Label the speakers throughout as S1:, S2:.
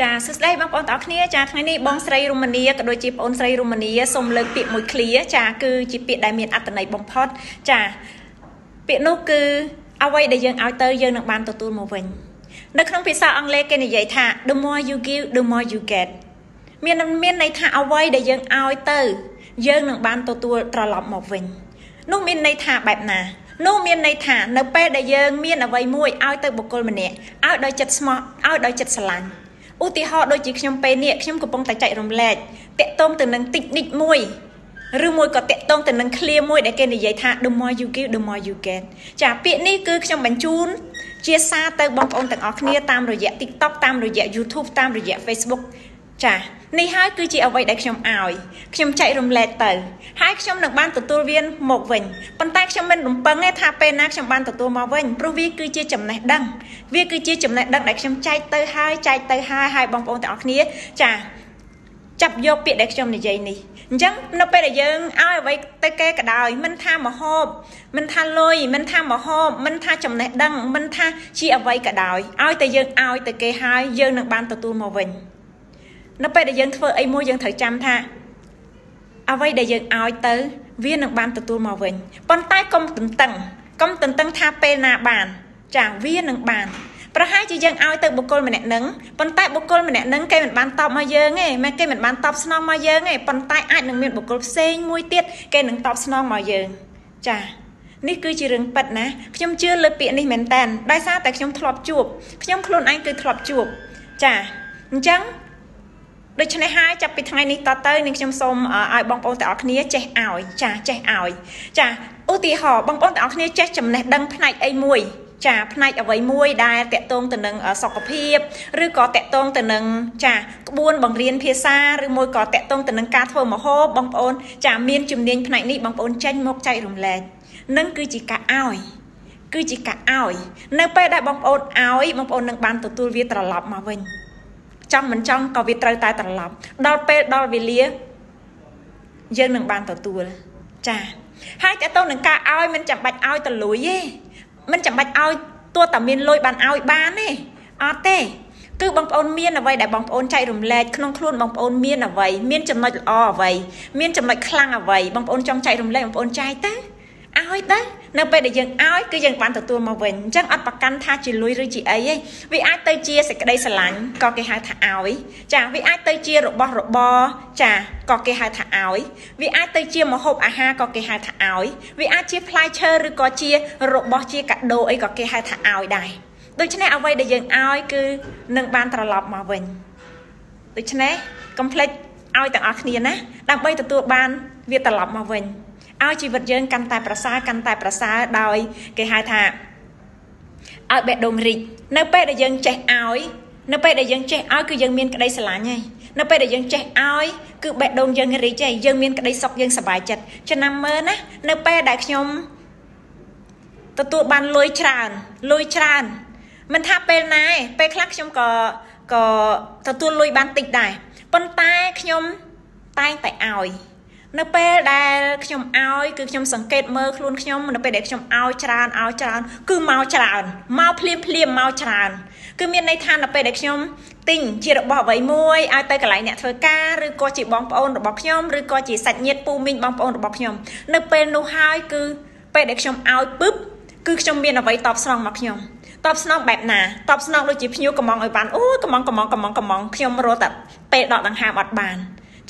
S1: ចាសួស្តីបងប្អូនទាំងអស់គ្នាចាថ្ងៃនេះបងស្រីរូម៉ានីក៏ដូចជាបងអូនស្រីរូម៉ានីសូមលើកពាក្យមួយឃ្លាចាគឺជាពាក្យដែលមានអត្ថន័យបំផុតចាពាក្យនោះគឺអ្វីដែលយើងឲ្យទៅយើងនឹងបានទទួលមកវិញនៅក្នុងភាសាអង់គ្លេសគេនិយាយថា the more you give the more you get មានមានន័យថាអ្វីដែលយើងឲ្យទៅ យើងនឹងបានទទួលត្រឡប់មកវិញនោះមានន័យថាបែបណានោះមានន័យថានៅពេលដែលយើងមានអ្វីមួយឲ្យទៅបុគ្គលម្នាក់ឲ្យដោយចិត្តស្មោះឲ្យដោយចិត្តស្រឡាញ់ ឧទាហរណ៍ដូចជាខ្ញុំពេលនេះខ្ញុំកំពុងតែចែករំលែកតាក់ទងទៅនឹងតិចនិចមួយឬមួយក៏តាក់ទងទៅនឹងឃ្លាមួយដែលគេនិយាយថា the more you give the more you get ចាពាក្យនេះគឺខ្ញុំបញ្ជូនជាសារទៅបងប្អូនទាំងអស់គ្នាតាមរយៈ TikTok តាមរយៈ YouTube តាមរយៈ Facebook ចានេះហើយគឺជាអ្វីដែលខ្ញុំឲ្យខ្ញុំចែករំលែកទៅ ហើយខ្ញុំនឹងបានទទួលវាមកវិញប៉ុន្តែខ្ញុំមិនរំពឹងទេថាពេលណាខ្ញុំបានទទួលមកវិញព្រោះវាគឺជាចំណេះដឹង វាគឺជាចំណេះដឹងដែលខ្ញុំចែកទៅហើយចែកទៅហើយហើយបងប្អូនទាំងអស់គ្នាចាចាប់យកពាក្យដែលខ្ញុំនិយាយនេះអញ្ចឹងនៅពេលដែលយើងឲ្យអ្វីទៅគេក៏ដោយមិនថាមហូបមិនថាលុយមិនថាមហូបមិនថាចំណេះដឹងមិនថាជាអ្វីក៏ដោយឲ្យតែយើងឲ្យទៅគេហើយយើងនឹងបានទទួលមកវិញ នៅពេលដែលយើងធ្វើអីមួយយើងត្រូវចាំថាអ្វីដែលយើងឲ្យទៅ វានឹងបានទទួលមកវិញប៉ុន្តែកុំទន្ទឹងកុំទន្ទឹងថាពេលណាបានចាវានឹងបានប្រហែលជាយើងឲ្យទៅបុគ្គលម្នាក់នឹងប៉ុន្តែបុគ្គលម្នាក់នឹងគេមិនបានតបមកយើងទេមិនគេមិនបានតបស្នងមកយើងទេប៉ុន្តែអាចនឹងមានបុគ្គលផ្សេងមួយទៀតគេនឹងតបស្នងមកយើងចានេះគឺជារឿងប៉ិតណាខ្ញុំជឿលើពាក្យនេះមែនតើដោយសារតែខ្ញុំធ្លាប់ជួបខ្ញុំខ្លួនឯងគឺធ្លាប់ជួបចាអញ្ចឹង ដូច្នេះហើយចាប់ពីថ្ងៃនេះតទៅនឹងខ្ញុំសូមឲ្យបងប្អូនទាំងអស់គ្នាចេះឲ្យចាចេះឲ្យចាឧទាហរណ៍បងប្អូនទាំងអស់គ្នាចេះចំណេះដឹងផ្នែកអីមួយចាផ្នែកអ្វីមួយដែលតកតងទៅនឹងសុខភាពឬក៏តកតងទៅនឹងចាក្បួនបង្រៀនភាសាឬមួយក៏តកតងទៅនឹងការធ្វើម្ហូបបងប្អូន ចាមានជំនាញផ្នែកនេះបងប្អូនចេញមកចែករំលែកនឹងគឺជាការឲ្យគឺជាការឲ្យ នៅពេលដែលបងប្អូនឲ្យបងប្អូននឹងបានទទួលវាត្រឡប់មកវិញ ចង់មិនចង់ក៏វាត្រូវតែត្រឡប់ដល់ពេលដល់វេលាយើងនឹងបានទទួលចាហើយតើតើនឹងការឲ្យមិនចាំបាច់ឲ្យទៅលុយទេមិនចាំបាច់ឲ្យទោះតែមានលុយបានឲ្យបានទេអត់ទេគឺបងប្អូនមានអ្វីដែលបងប្អូនចែករំលែកក្នុងខ្លួនបងប្អូនមានអ្វីមានចំណុចល្អអ្វីមានចំណុចខ្លាំងអ្វីបងប្អូនចង់ចែករំលែកបងប្អូនចែកទៅ ឲ្យទៅនៅពេលដែលយើងឲ្យគឺយើងបានទទួលមកវិញអញ្ចឹងអត់ប្រកាន់ថាជាលុយឬជាអីទេវាអាចទៅជាសេចក្តីស្រឡាញ់ក៏គេហៅថាឲ្យចាវាអាចទៅជារបស់របរចាក៏គេហៅថាឲ្យវាអាចទៅជាម្ហូបអាហារក៏គេហៅថាឲ្យវាអាចជាផ្លែឈើឬក៏ជារបស់ជាកាដូអីក៏គេហៅថាឲ្យដែរដូច្នេះអ្វីដែលយើងឲ្យគឺនឹងបានត្រឡប់មកវិញដូច្នេះកុំភ្លេចឲ្យទាំងអស់គ្នាណាដើម្បីទទួលបានវាត្រឡប់មកវិញ ឲ្យជីវិតយើងកាន់តែប្រសើរកាន់តែប្រសើរដោយគេហៅថាឲ្យបេះដូងរីកនៅពេលដែលយើងចេះឲ្យនៅពេលដែលយើងចេះឲ្យគឺយើងមានក្តីស្រឡាញ់ហើយនៅពេលដែលយើងចេះឲ្យគឺបេះដូងយើងរីកហើយយើងមានក្តីសុខយើងសប្បាយចិត្តចំណាំមើលណានៅពេលដែលខ្ញុំទទួលបានលុយច្រើនលុយច្រើនមិនថាពេលណាទេពេលខ្លះខ្ញុំក៏ក៏ទទួលលុយបានតិចដែរប៉ុន្តែខ្ញុំតែងតែឲ្យ នៅពេលដែលខ្ញុំឲ្យគឺខ្ញុំសង្កេតមើលខ្លួនខ្ញុំនៅពេលដែលខ្ញុំឲ្យច្រើនឲ្យច្រើន គឺមកច្រើនមកភ្លាមភ្លាមមកច្រើនគឺមានន័យថានៅពេលដែលខ្ញុំទិញជារបស់អ្វីមួយឲ្យទៅកន្លែងអ្នកធ្វើការឬក៏ជាបងប្អូនរបស់ខ្ញុំឬក៏ជាសាច់ញាតិពូមីងបងប្អូនរបស់ខ្ញុំនៅពេលនោះហើយគឺពេលដែលខ្ញុំឲ្យពឹបគឺខ្ញុំមានអ្វីតបស្នងមកខ្ញុំតបស្នងបែបណាតបស្នងដូចជាភ្ញៀវកំងឲ្យបានអូកំងកំងកំងកំងខ្ញុំរត់តែពេលដកដង្ហើមអត់បាន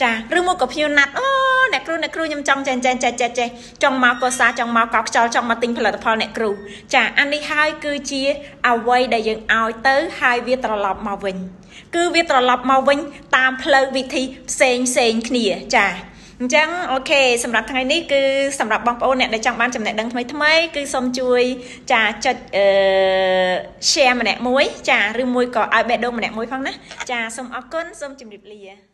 S1: ចាឬមកក៏ភ្ញៀវណាត់អូ អ្នកគ្រូអ្នកគ្រូខ្ញុំចង់ចេះចេះចេះចេះចេះចង់មកកសាចង់មកកោខ្យល់ចង់មកទិញផលិតផលអ្នកគ្រូចាអានេះហើយគឺជាអ្វីដែលយើងឲ្យទៅហើយវាត្រឡប់មកវិញ គឺវាត្រឡប់មកវិញ តាមផ្លូវវិធីផ្សេងផ្សេងគ្នាចាអញ្ចឹងអូខេសម្រាប់ថ្ងៃនេះគឺសម្រាប់បងប្អូនអ្នកដែលចង់បានចំណេះដឹងថ្មីថ្មីគឺសូមជួយចាចុចអឺ share ម្នាក់មួយ ចាឬមួយក៏ឲ្យបេះដូងម្នាក់មួយផងណាចាសូមអរគុណសូមជម្រាបលា